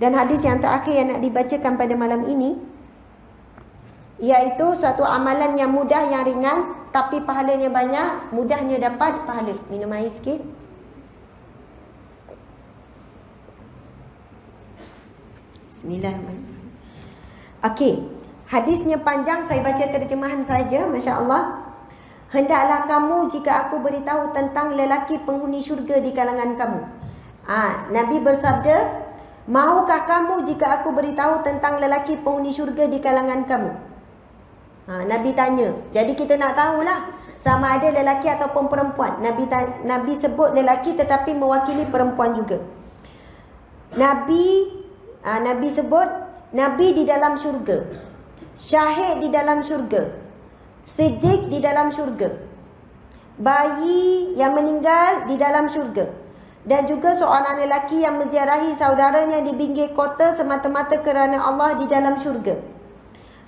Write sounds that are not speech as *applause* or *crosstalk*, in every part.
Dan hadis yang terakhir yang nak dibacakan pada malam ini iaitu suatu amalan yang mudah yang ringan tapi pahalanya banyak, mudahnya dapat pahala. Minum air sikit. Bismillahirrahmanirrahim. Okey. Hadisnya panjang, saya baca terjemahan saja, masya-Allah. Hendaklah kamu jika aku beritahu tentang lelaki penghuni syurga di kalangan kamu. Ah, Nabi bersabda, Mahukah kamu jika aku beritahu tentang lelaki penghuni syurga di kalangan kamu? Ha, Nabi tanya. Jadi kita nak tahulah sama ada lelaki ataupun perempuan. Nabi Nabi sebut lelaki tetapi mewakili perempuan juga. Nabi ha, Nabi sebut Nabi di dalam syurga. Syahid di dalam syurga. Siddiq di dalam syurga. Bayi yang meninggal di dalam syurga dan juga seorang lelaki yang menziarahi saudaranya di pinggir kota semata-mata kerana Allah di dalam syurga.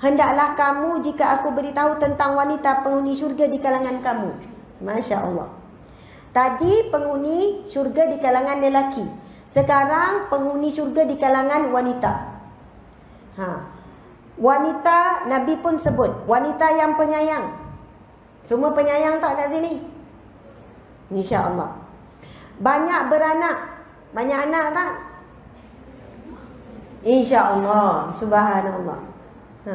Hendaklah kamu jika aku beritahu tentang wanita penghuni syurga di kalangan kamu. Masya Allah. Tadi penghuni syurga di kalangan lelaki. Sekarang penghuni syurga di kalangan wanita. Ha. Wanita Nabi pun sebut. Wanita yang penyayang. Semua penyayang tak kat sini? Insya Allah. Banyak beranak. Banyak anak tak? InsyaAllah. Subhanallah. Ha.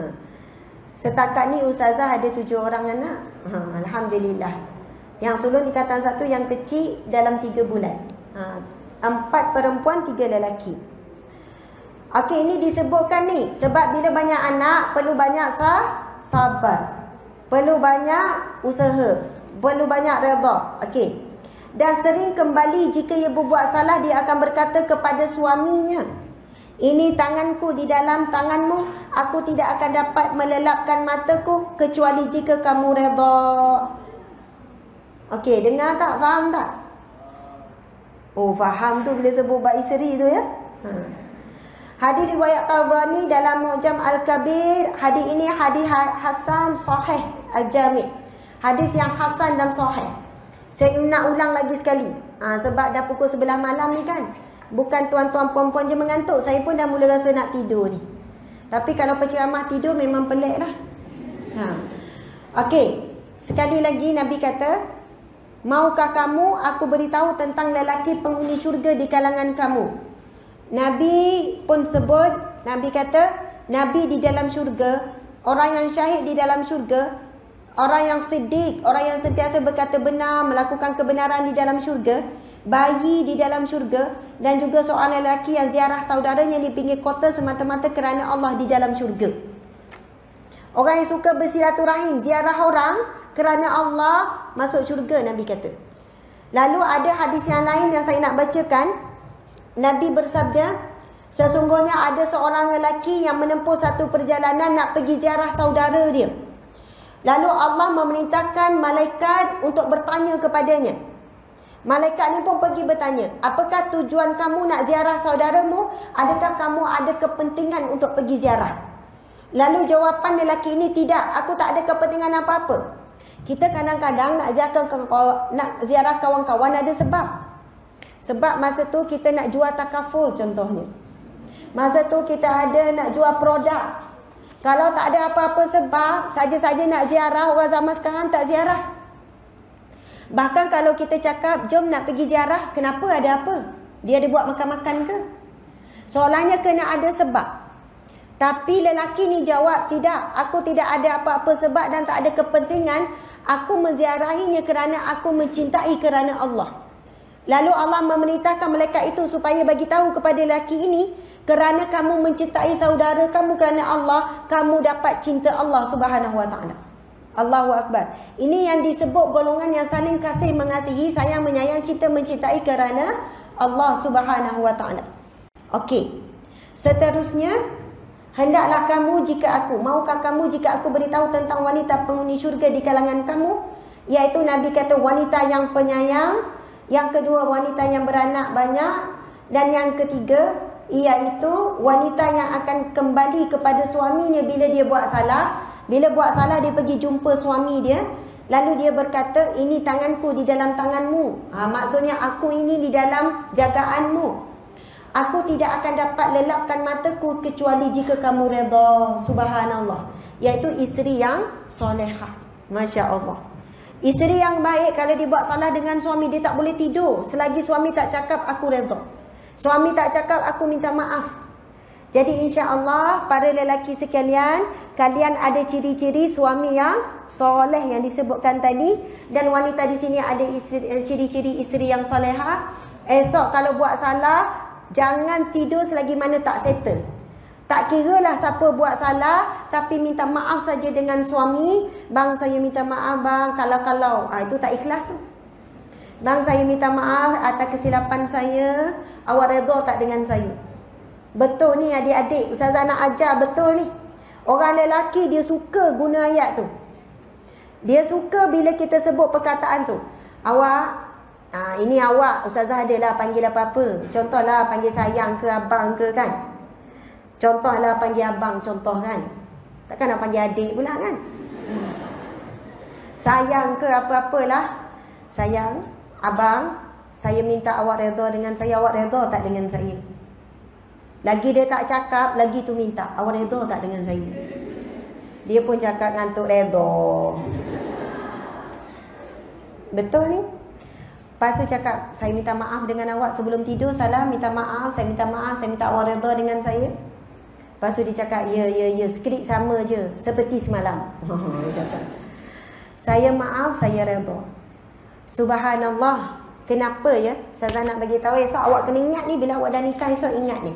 Setakat ni Ustazah ada tujuh orang anak. Ha. Alhamdulillah. Yang sulung dikatakan satu yang kecil dalam tiga bulan. Ha. Empat perempuan, tiga lelaki. Okey, ini disebutkan ni. Sebab bila banyak anak, perlu banyak sah, sabar. Perlu banyak usaha. Perlu banyak redha. Okey dan sering kembali jika ia berbuat salah dia akan berkata kepada suaminya ini tanganku di dalam tanganmu aku tidak akan dapat melelapkan mataku kecuali jika kamu redha okey dengar tak faham tak oh faham tu bila sebut bab isteri tu ya ha. Hadis riwayat Tabrani dalam Mu'jam Al-Kabir, hadis ini hadis ha-, Hasan Sahih Al-Jami'. Hadis yang hasan dan sahih. Saya nak ulang lagi sekali. Ha, sebab dah pukul sebelah malam ni kan. Bukan tuan-tuan puan-puan je mengantuk. Saya pun dah mula rasa nak tidur ni. Tapi kalau penceramah tidur memang pelik lah. Ha. Okey. Sekali lagi Nabi kata. Maukah kamu aku beritahu tentang lelaki penghuni syurga di kalangan kamu. Nabi pun sebut. Nabi kata. Nabi di dalam syurga. Orang yang syahid di dalam syurga. Orang yang sedik, orang yang sentiasa berkata benar, melakukan kebenaran di dalam syurga, bayi di dalam syurga dan juga seorang lelaki yang ziarah saudaranya di pinggir kota semata-mata kerana Allah di dalam syurga. Orang yang suka bersilaturahim, ziarah orang kerana Allah masuk syurga Nabi kata. Lalu ada hadis yang lain yang saya nak bacakan. Nabi bersabda, sesungguhnya ada seorang lelaki yang menempuh satu perjalanan nak pergi ziarah saudara dia. Lalu Allah memerintahkan malaikat untuk bertanya kepadanya. Malaikat ni pun pergi bertanya, apakah tujuan kamu nak ziarah saudaramu? Adakah kamu ada kepentingan untuk pergi ziarah? Lalu jawapan lelaki ini, tidak, aku tak ada kepentingan apa-apa. Kita kadang-kadang nak ziarah kawan-kawan ada sebab. Sebab masa tu kita nak jual takaful contohnya. Masa tu kita ada nak jual produk. Kalau tak ada apa-apa sebab, saja-saja nak ziarah, orang zaman sekarang tak ziarah. Bahkan kalau kita cakap, jom nak pergi ziarah, kenapa ada apa? Dia ada buat makan-makan ke? Soalannya kena ada sebab. Tapi lelaki ni jawab, tidak. Aku tidak ada apa-apa sebab dan tak ada kepentingan. Aku menziarahinya kerana aku mencintai kerana Allah. Lalu Allah memerintahkan malaikat itu supaya bagi tahu kepada lelaki ini, kerana kamu mencintai saudara kamu kerana Allah, kamu dapat cinta Allah Subhanahu Wa Taala. Allahu Akbar. Ini yang disebut golongan yang saling kasih mengasihi, sayang menyayang, cinta mencintai kerana Allah Subhanahu Wa Taala. Okey. Seterusnya, hendaklah kamu jika aku, maukah kamu jika aku beritahu tentang wanita penghuni syurga di kalangan kamu? Iaitu Nabi kata wanita yang penyayang, yang kedua wanita yang beranak banyak dan yang ketiga iaitu wanita yang akan kembali kepada suaminya bila dia buat salah bila buat salah dia pergi jumpa suami dia lalu dia berkata ini tanganku di dalam tanganmu ha, maksudnya aku ini di dalam jagaanmu Aku tidak akan dapat lelapkan mataku kecuali jika kamu redha. Subhanallah. Iaitu isteri yang solehah. Masya Allah. Isteri yang baik kalau dibuat salah dengan suami dia tak boleh tidur. Selagi suami tak cakap aku redha. Suami tak cakap aku minta maaf. Jadi insya Allah para lelaki sekalian kalian ada ciri-ciri suami yang soleh yang disebutkan tadi dan wanita di sini ada eh, ciri-ciri isteri yang soleha. Esok kalau buat salah Jangan tidur selagi mana tak settle. Tak kira lah siapa buat salah tapi minta maaf saja dengan suami. Bang saya minta maaf bang kalau-kalau. Ha, itu tak ikhlas. Bang saya minta maaf atas kesilapan saya. Awak redha tak dengan saya? Betul ni adik-adik. Ustazah nak ajar betul ni. Orang lelaki dia suka guna ayat tu. Dia suka bila kita sebut perkataan tu. Awak Ha, ini awak ustazah adalah panggil apa-apa. Contohlah panggil sayang ke abang ke kan. Contohlah panggil abang contoh kan. Takkan nak panggil adik pula kan. Sayang ke apa-apalah. Sayang, abang, saya minta awak redha dengan saya. Awak redha tak dengan saya? Lagi dia tak cakap, lagi tu minta. Awak redha tak dengan saya? Dia pun cakap ngantuk redha. Betul ni? Lepas tu cakap, saya minta maaf dengan awak sebelum tidur, salah, minta maaf, saya minta maaf, saya minta awak redha dengan saya. Lepas tu dia cakap, ya, ya, ya, skrip sama je, seperti semalam. *laughs* dia cakap. Saya maaf, saya redha. Subhanallah, kenapa ya? Saya nak bagi tahu esok awak kena ingat ni, bila awak dah nikah esok ingat ni.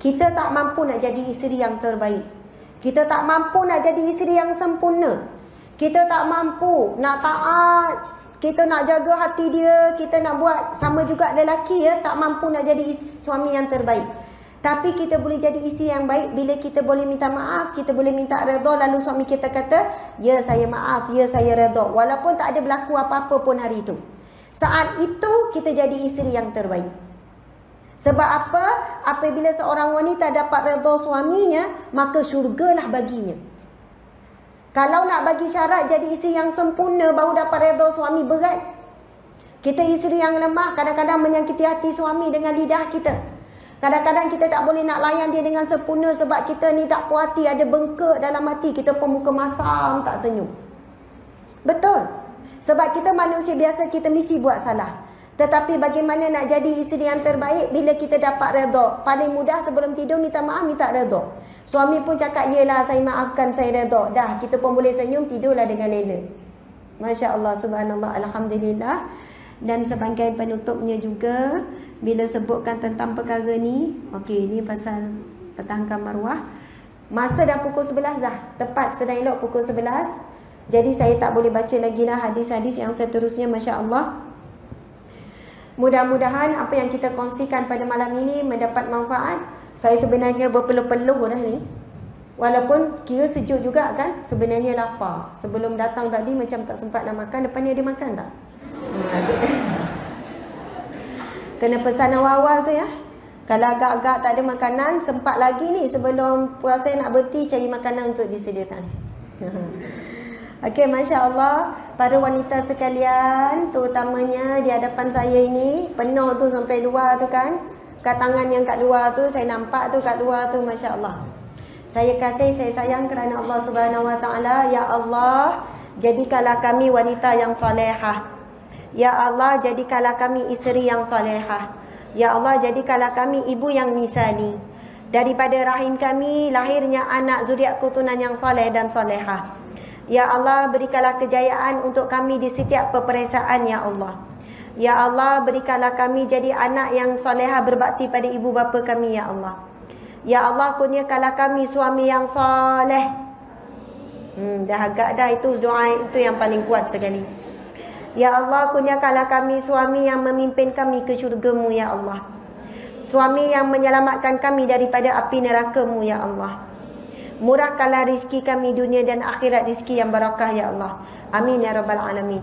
Kita tak mampu nak jadi isteri yang terbaik. Kita tak mampu nak jadi isteri yang sempurna. Kita tak mampu nak taat kita nak jaga hati dia, kita nak buat sama juga lelaki ya, tak mampu nak jadi suami yang terbaik. Tapi kita boleh jadi isteri yang baik bila kita boleh minta maaf, kita boleh minta redha lalu suami kita kata, "Ya, saya maaf, ya saya redha." Walaupun tak ada berlaku apa-apa pun hari itu. Saat itu kita jadi isteri yang terbaik. Sebab apa? Apabila seorang wanita dapat redha suaminya, maka syurgalah baginya. Kalau nak bagi syarat jadi isteri yang sempurna baru dapat redha suami berat. Kita isteri yang lemah kadang-kadang menyakiti hati suami dengan lidah kita. Kadang-kadang kita tak boleh nak layan dia dengan sempurna sebab kita ni tak puas hati, ada bengkak dalam hati. Kita pun muka masam, tak senyum. Betul. Sebab kita manusia biasa, kita mesti buat salah. Tetapi bagaimana nak jadi isteri yang terbaik bila kita dapat redha? Paling mudah sebelum tidur minta maaf, minta redha. Suami pun cakap, yelah saya maafkan, saya redha. Dah, kita pun boleh senyum, tidurlah dengan lena. Masya Allah, subhanallah, Alhamdulillah. Dan sebagai penutupnya juga, bila sebutkan tentang perkara ni, okey, ni pasal pertahankan maruah. Masa dah pukul 11 dah. Tepat sedang elok pukul 11. Jadi saya tak boleh baca lagi lah hadis-hadis yang seterusnya, Masya Allah. Mudah-mudahan apa yang kita kongsikan pada malam ini mendapat manfaat. Saya sebenarnya berpeluh-peluh dah ni. Walaupun kira sejuk juga kan, sebenarnya lapar. Sebelum datang tadi macam tak sempat nak makan, depan ni ada makan tak? *laughs* Kena pesan awal-awal tu ya. Kalau agak-agak tak ada makanan, sempat lagi ni sebelum puasa nak berhenti cari makanan untuk disediakan. *laughs* Okey, Masya Allah. Para wanita sekalian, terutamanya di hadapan saya ini, penuh tu sampai luar tu kan. Kat tangan yang kat luar tu, saya nampak tu kat luar tu, Masya Allah. Saya kasih, saya sayang kerana Allah Subhanahu Wa Taala. Ya Allah, jadikanlah kami wanita yang solehah. Ya Allah, jadikanlah kami isteri yang solehah. Ya Allah, jadikanlah kami ibu yang misali. Daripada rahim kami, lahirnya anak zuriat kutunan yang soleh dan solehah. Ya Allah berikanlah kejayaan untuk kami di setiap peperiksaan Ya Allah Ya Allah berikanlah kami jadi anak yang soleha berbakti pada ibu bapa kami Ya Allah Ya Allah kurniakanlah kami suami yang soleh hmm, Dah agak dah itu doa itu yang paling kuat sekali Ya Allah kurniakanlah kami suami yang memimpin kami ke syurgamu Ya Allah Suami yang menyelamatkan kami daripada api nerakamu Ya Allah Murahkanlah rizki kami dunia dan akhirat rizki yang barakah ya Allah. Amin ya rabbal alamin.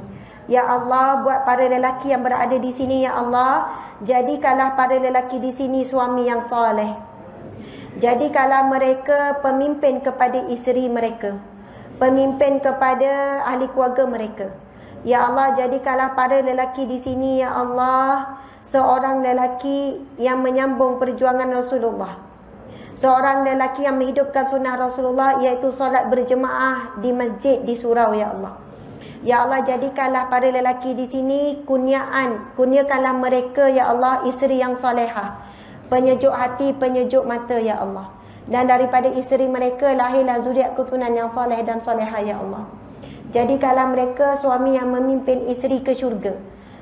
Ya Allah buat para lelaki yang berada di sini ya Allah, jadikanlah para lelaki di sini suami yang soleh. Jadikanlah mereka pemimpin kepada isteri mereka. Pemimpin kepada ahli keluarga mereka. Ya Allah jadikanlah para lelaki di sini ya Allah seorang lelaki yang menyambung perjuangan Rasulullah. Seorang lelaki yang menghidupkan sunnah Rasulullah iaitu solat berjemaah di masjid di surau ya Allah. Ya Allah jadikanlah para lelaki di sini kurniaan, kurniakanlah mereka ya Allah isteri yang solehah. Penyejuk hati, penyejuk mata ya Allah. Dan daripada isteri mereka lahirlah zuriat keturunan yang soleh dan solehah ya Allah. Jadikanlah mereka suami yang memimpin isteri ke syurga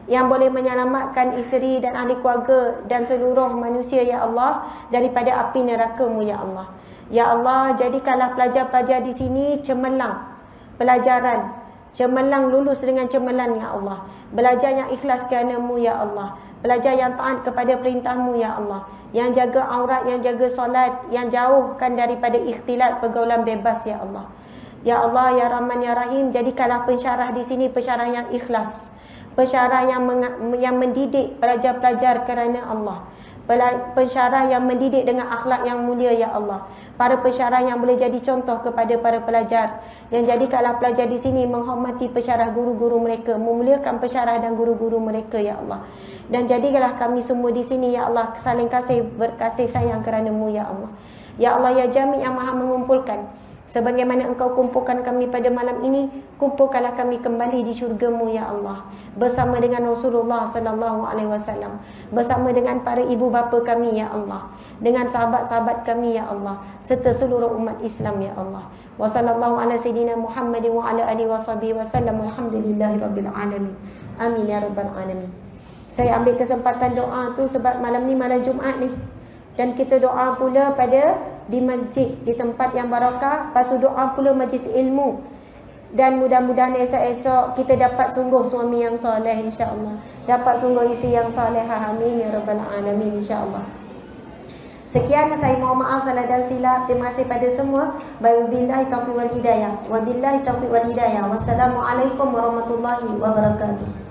yang boleh menyelamatkan isteri dan ahli keluarga dan seluruh manusia ya Allah daripada api neraka-Mu ya Allah. Ya Allah, jadikanlah pelajar-pelajar di sini cemerlang pelajaran, cemerlang lulus dengan cemerlang ya Allah. Belajar yang ikhlas kerana-Mu ya Allah. Belajar yang taat kepada perintah-Mu ya Allah. Yang jaga aurat, yang jaga solat, yang jauhkan daripada ikhtilat pergaulan bebas ya Allah. Ya Allah, Ya Rahman, Ya Rahim, jadikanlah pensyarah di sini pensyarah yang ikhlas. Pensyarah yang, yang mendidik pelajar-pelajar kerana Allah. Pensyarah yang mendidik dengan akhlak yang mulia, Ya Allah. Para pensyarah yang boleh jadi contoh kepada para pelajar. Yang jadikanlah pelajar di sini menghormati pensyarah guru-guru mereka. Memuliakan pensyarah dan guru-guru mereka, Ya Allah. Dan jadikanlah kami semua di sini, Ya Allah, saling kasih berkasih sayang kerana-Mu, Ya Allah. Ya Allah, Ya Jami yang maha mengumpulkan. Sebagaimana engkau kumpulkan kami pada malam ini, kumpulkanlah kami kembali di syurgamu ya Allah. Bersama dengan Rasulullah sallallahu alaihi wasallam, bersama dengan para ibu bapa kami ya Allah, dengan sahabat-sahabat kami ya Allah, serta seluruh umat Islam ya Allah. Wa sallallahu ala sayidina Muhammad wa ala alihi washabihi wasallam. Alhamdulillahirabbil alamin. Amin ya rabbal alamin. Saya ambil kesempatan doa tu sebab malam ni malam Jumaat ni. Dan kita doa pula pada di masjid di tempat yang barakah pasu doa pula majlis ilmu dan mudah-mudahan esok-esok kita dapat sungguh suami yang soleh insya-Allah dapat sungguh isteri yang soleh amin ya rabbal alamin insya-Allah Sekian saya mohon maaf salah dan silap. Terima kasih pada semua. Wabillahi taufiq wal hidayah. Wabillahi taufiq wal hidayah. Wassalamualaikum warahmatullahi wabarakatuh.